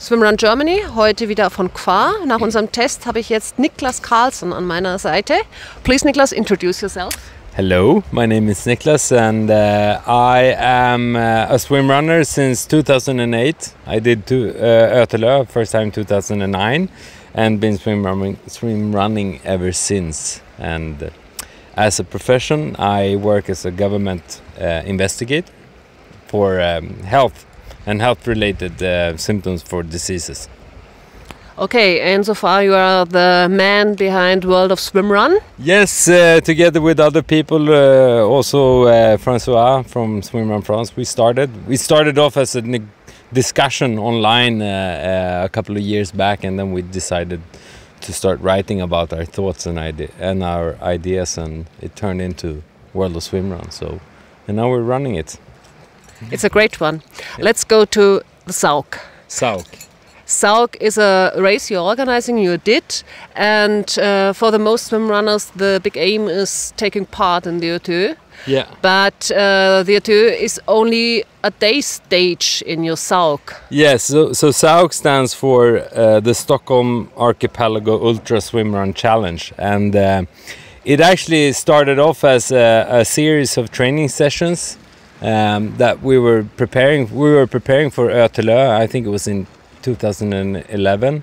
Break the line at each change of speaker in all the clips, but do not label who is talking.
Swimrun Germany, heute wieder von Qua. Nach unserem Test habe ich jetzt Niklas Karlsson an meiner Seite. Please, Niklas, introduce yourself.
Hello, my name is Niklas and uh, I am uh, a swim runner since 2008. I did two, uh, first time 2009 and been swim running, swim running ever since. And uh, as a profession, I work as a government uh, investigator for um, health and health related uh, symptoms for diseases.
Okay, and so far you are the man behind World of Swimrun.
Yes, uh, together with other people, uh, also uh, Francois from Swim Run France, we started. We started off as a discussion online uh, uh, a couple of years back, and then we decided to start writing about our thoughts and idea and our ideas, and it turned into World of Swimrun. So, and now we're running it.
It's a great one. Yeah. Let's go to the SAUC.
SAUC.
SAUC is a race you're organizing, you did, and uh, for the most swim runners, the big aim is taking part in the Ötillö.
Yeah.
But uh, the Ötillö is only a day stage in your SAUC.
Yes, so, so SAUC stands for uh, the Stockholm Archipelago Ultra Swim Run Challenge, and uh, it actually started off as a, a series of training sessions um, that we were preparing. We were preparing for Ötillö. I think it was in 2011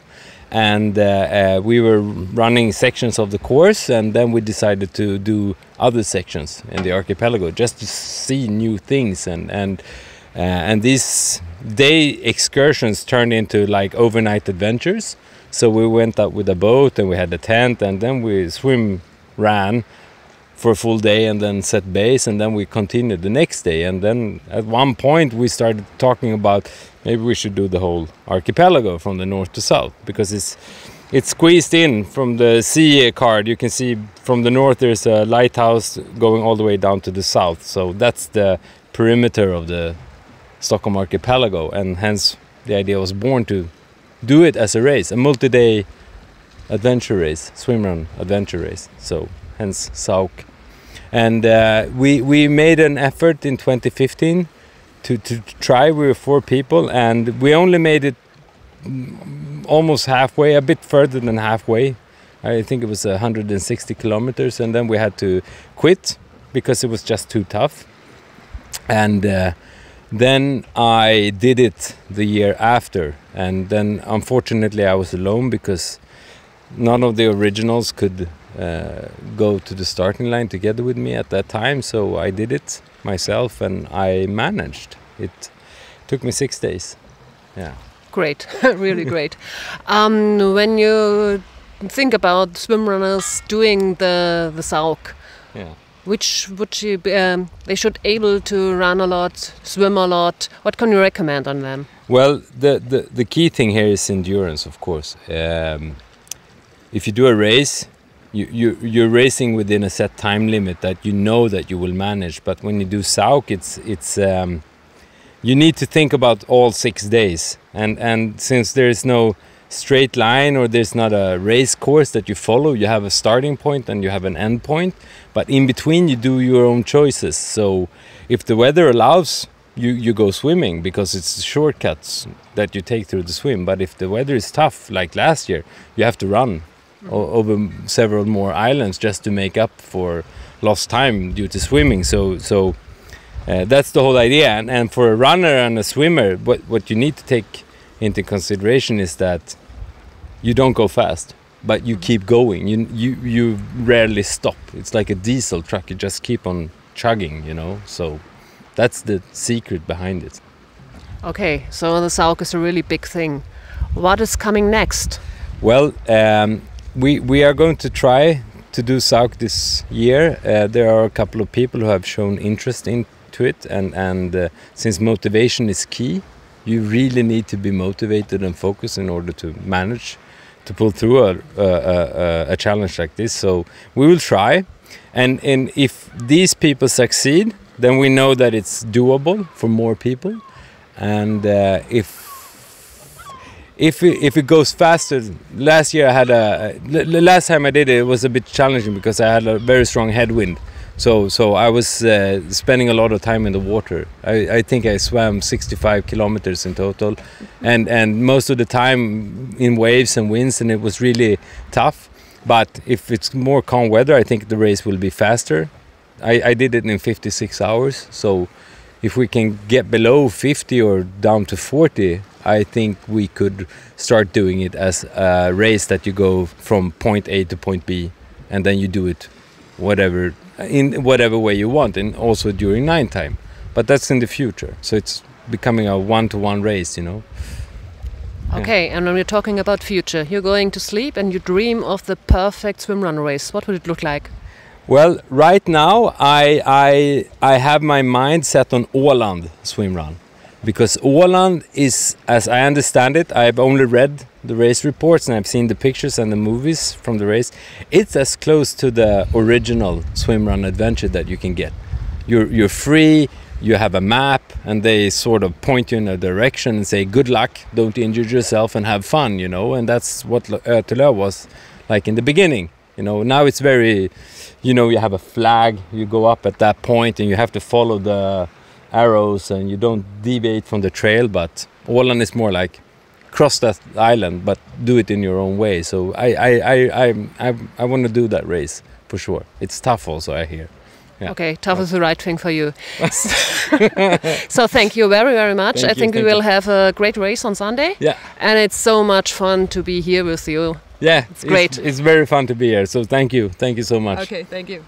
and uh, uh, we were running sections of the course and then we decided to do other sections in the archipelago just to see new things and and uh, and these day excursions turned into like overnight adventures so we went out with a boat and we had a tent and then we swim ran for a full day and then set base and then we continued the next day. And then at one point we started talking about maybe we should do the whole archipelago from the north to south because it's it's squeezed in from the sea card. You can see from the north there's a lighthouse going all the way down to the south. So that's the perimeter of the Stockholm archipelago and hence the idea was born to do it as a race a multi-day adventure race swim run adventure race. So hence SAUC and uh, we we made an effort in 2015 to, to try. We were four people, and we only made it almost halfway, a bit further than halfway. I think it was 160 kilometers, and then we had to quit because it was just too tough. And uh, then I did it the year after, and then unfortunately I was alone because none of the originals could uh, go to the starting line together with me at that time. So I did it myself and I managed. It took me six days. Yeah.
Great, really great. Um, when you think about swim runners doing the the SAUC,
yeah.
which would you be, um, they should able to run a lot, swim a lot. What can you recommend on them?
Well, the the, the key thing here is endurance, of course. Um, if you do a race, you, you you're racing within a set time limit that you know that you will manage. But when you do SAUC, it's it's um, you need to think about all six days, and and since there is no straight line or there's not a race course that you follow, you have a starting point and you have an end point. But in between, you do your own choices. So if the weather allows, you, you go swimming because it's the shortcuts that you take through the swim. But if the weather is tough, like last year, you have to run over several more islands just to make up for lost time due to swimming. So so uh, that's the whole idea. And, and for a runner and a swimmer, what what you need to take into consideration is that you don't go fast, but you keep going. You you you rarely stop. It's like a diesel truck. You just keep on chugging. You know. So that's the secret behind it.
Okay, so the SAUC is a really big thing. What is coming next?
Well, um, we we are going to try to do SAUC this year. Uh, there are a couple of people who have shown interest into it, and and uh, since motivation is key, you really need to be motivated and focused in order to manage to pull through a a, a, a challenge like this. So we will try, and and if these people succeed, then we know that it's doable for more people, and uh, if if it, if it goes faster last year i had a the last time i did it, it was a bit challenging because i had a very strong headwind So so I was uh, spending a lot of time in the water. I, I think I swam 65 kilometers in total, and and most of the time in waves and winds, and it was really tough. But if it's more calm weather, I think the race will be faster. I, I did it in 56 hours, so if we can get below 50 or down to 40, I think we could start doing it as a race that you go from point A to point B, and then you do it whatever in whatever way you want, and also during nine time. But that's in the future, so it's becoming a one-to-one race, you know.
Okay, and when we're talking about future, you're going to sleep and you dream of the perfect swim run race. What would it look like?
Well, right now I I I have my mind set on Åland swim run because Åland is, as I understand it, I've only read the race reports and I've seen the pictures and the movies from the race. It's as close to the original swim run adventure that you can get. You're you're free. You have a map, and they sort of point you in a direction and say, "Good luck, don't injure yourself, and have fun." You know, and that's what Ötillö uh, was like in the beginning. You know, now it's very, you know, you have a flag. You go up at that point, and you have to follow the arrows, and you don't deviate from the trail. But Åland is more like cross that island, but do it in your own way. So I I I I I, I want to do that race for sure. It's tough, also. I hear. Yeah.
Okay, tough is the right thing for you. so thank you very, very much.
Thank
I
you,
think we will
you.
have a great race on Sunday.
Yeah.
And it's so much fun to be here with you.
Yeah,
It's great.
It's, very fun to be here. So thank you, thank you so much.
Okay, thank you.